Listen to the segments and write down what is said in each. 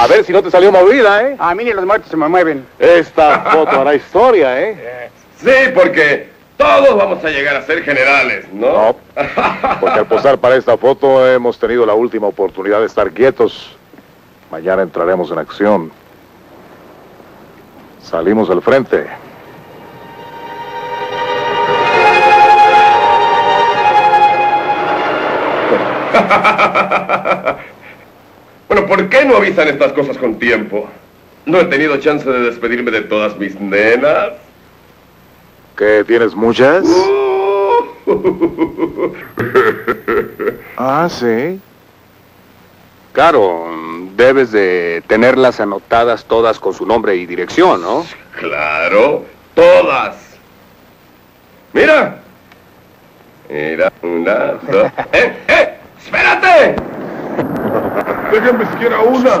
A ver si no te salió movida, ¿eh? A mí ni los muertos se me mueven. Esta foto hará historia, ¿eh? Sí, porque todos vamos a llegar a ser generales, ¿no? No, porque al posar para esta foto hemos tenido la última oportunidad de estar quietos. Mañana entraremos en acción. Salimos al frente. ¿por qué no avisan estas cosas con tiempo? No he tenido chance de despedirme de todas mis nenas. ¿Qué, tienes muchas? Ah, sí. Claro, debes de tenerlas anotadas todas con su nombre y dirección, ¿no? Claro, todas. Mira. Mira, una, dos. ¡Eh, eh! ¡Espérate! Déjame siquiera una.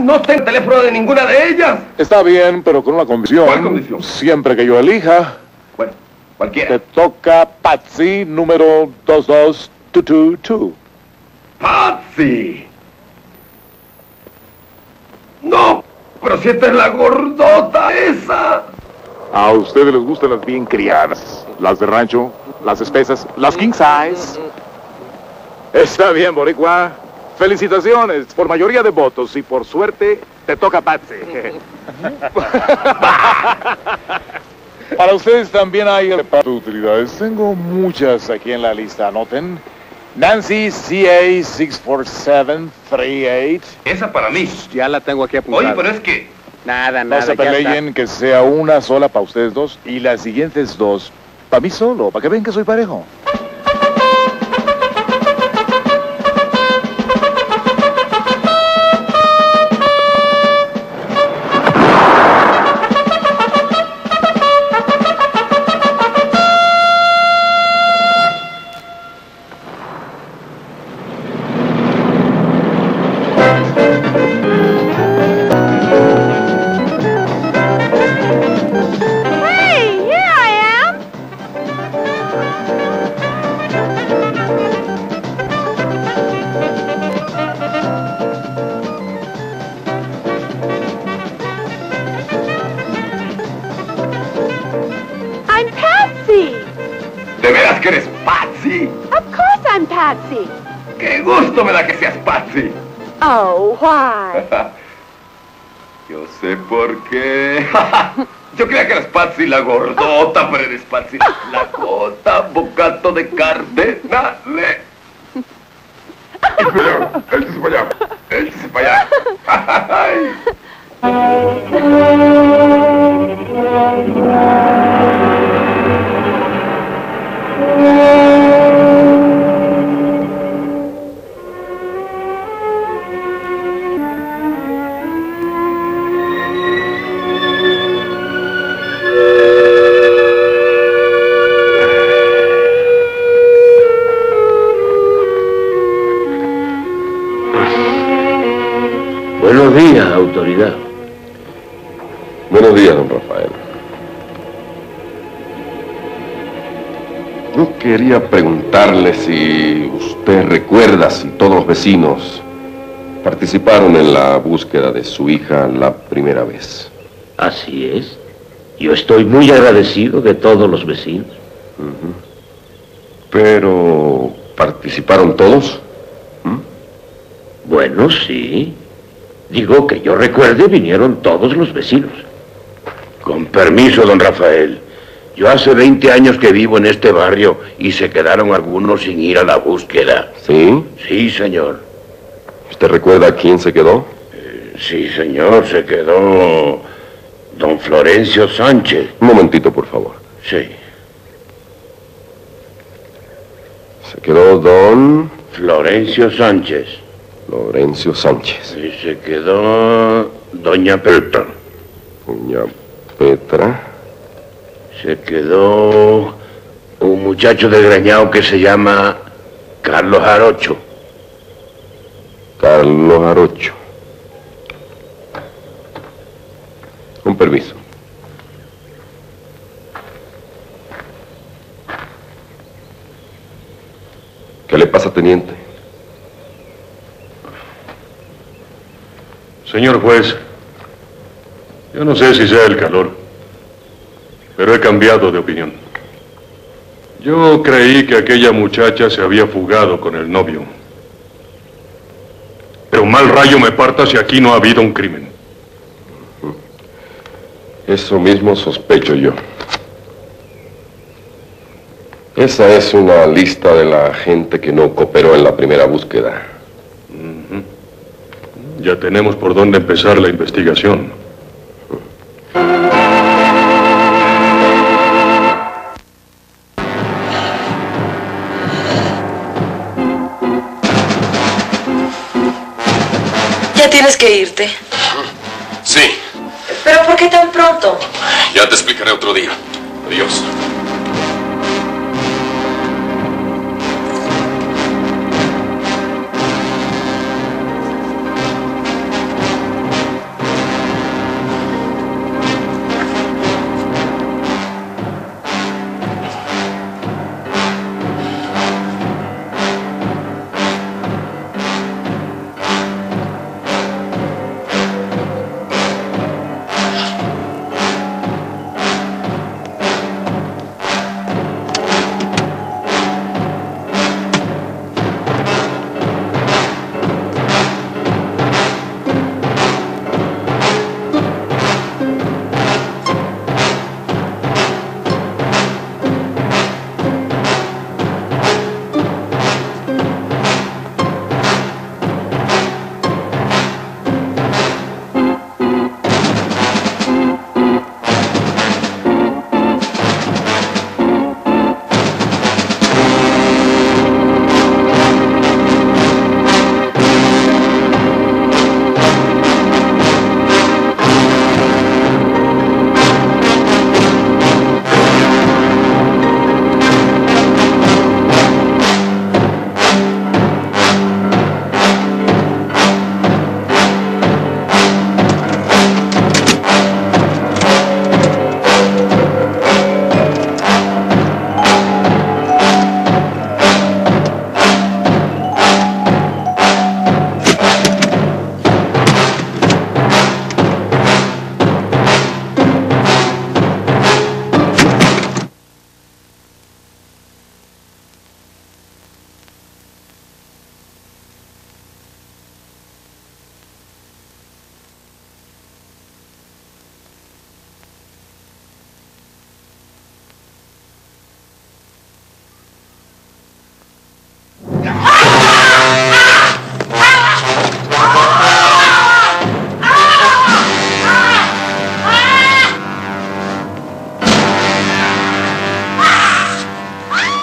No tengo teléfono de ninguna de ellas. Está bien, pero con una condición. ¿Cuál condición? Siempre que yo elija, Bueno, te cualquiera. toca Patsy número 22222. ¡Patsy! ¡No! Pero si esta es la gordota esa. A ustedes les gustan las bien criadas, las de rancho, las espesas, las king size. Está bien, Boricua. Felicitaciones por mayoría de votos y por suerte te toca Patsy. Para ustedes también hay reparto de utilidades. Tengo muchas aquí en la lista. Anoten. Nancy CA 64738. Esa para mí. Ya la tengo aquí apuntada. Oye, pero es que... Nada, No nada, se ya está. peleen que sea una sola para ustedes dos y las siguientes dos para mí solo, para que vean que soy parejo. Patsy. ¡Qué gusto me da que seas Patsy! Oh, why? Yo sé por qué. Yo creía que eras Patsy la gordota, pero eres Patsy la gota, bocato de cardenale. Échese para allá, échese para allá. Yo quería preguntarle si usted recuerda si todos los vecinos participaron en la búsqueda de su hija la primera vez. Así es. Yo estoy muy agradecido de todos los vecinos. Pero, ¿participaron todos? Bueno, sí. Digo que yo recuerde, vinieron todos los vecinos. Con permiso, don Rafael. Yo hace 20 años que vivo en este barrio y se quedaron algunos sin ir a la búsqueda. ¿Sí? Sí, señor. ¿Usted recuerda quién se quedó? Sí, señor, se quedó don Florencio Sánchez. Un momentito, por favor. Sí. Se quedó don Florencio Sánchez. Lorenzo Sánchez. Y se quedó doña Petra. Doña Petra. Se quedó un muchacho desgreñado que se llama Carlos Jarocho. Carlos Arocho. Un permiso. ¿Qué le pasa, teniente? Señor juez, yo no sé si sea el calor, pero he cambiado de opinión. Yo creí que aquella muchacha se había fugado con el novio. Pero mal rayo me parta si aquí no ha habido un crimen. Eso mismo sospecho yo. Esa es una lista de la gente que no cooperó en la primera búsqueda. Ya tenemos por dónde empezar la investigación. Tienes que irte. Sí, ¿Pero por qué tan pronto? ya te explicaré otro día. Adiós.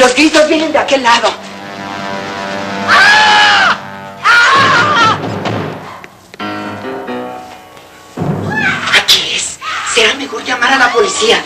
Los gritos vienen de aquel lado. Aquí es. Será mejor llamar a la policía.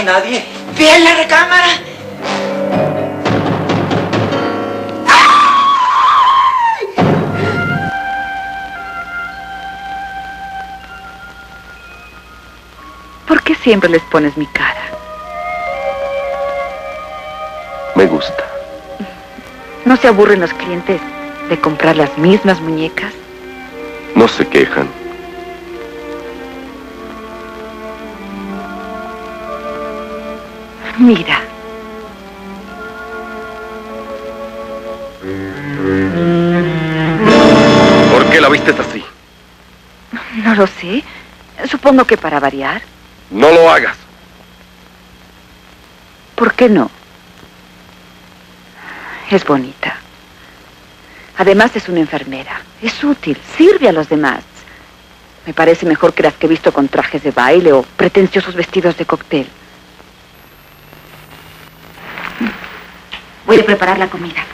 Hay nadie? ¡Ve en la recámara! ¿Por qué siempre les pones mi cara? Me gusta. ¿No se aburren los clientes de comprar las mismas muñecas? No se quejan. Mira. ¿Por qué la vistes así? No lo sé. Supongo que para variar. No lo hagas. ¿Por qué no? Es bonita. Además es una enfermera. Es útil. Sirve a los demás. Me parece mejor que las que he visto con trajes de baile o pretenciosos vestidos de cóctel. Voy a preparar la comida.